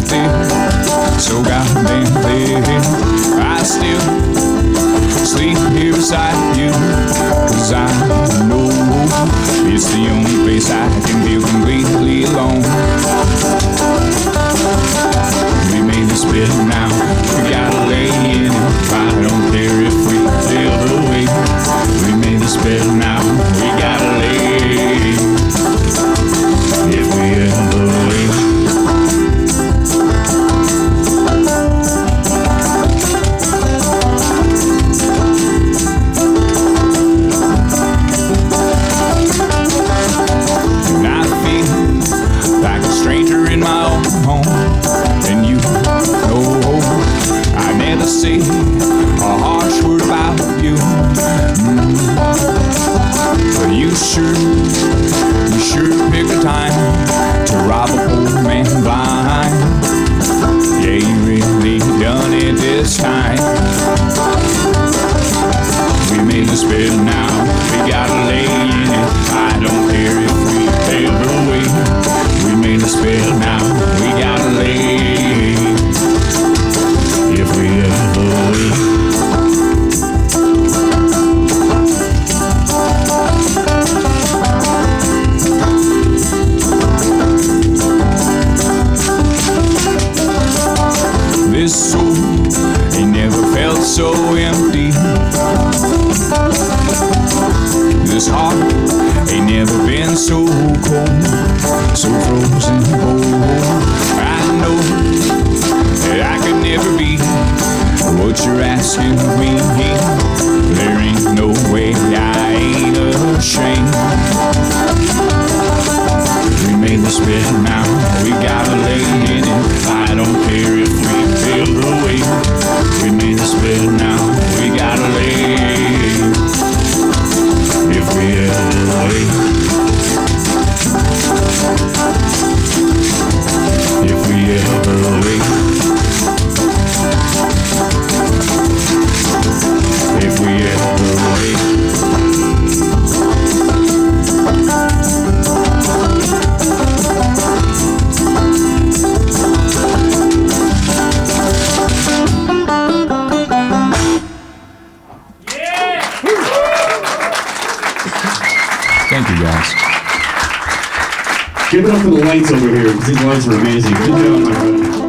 guilty, so goddamn dead. I still sleep here beside you, cause I know it's the only place I can feel complete. Never say a harsh word about you. But you sure, you sure pick a time to rob a poor man blind. Yeah, you really done it this time. We made this bed This soul, it never felt so empty. This heart ain't never been so cold, so frozen cold. I know that I could never be what you're asking me. Thank you guys. Give it up for the lights over here, because these lights are amazing. Good job, my friend.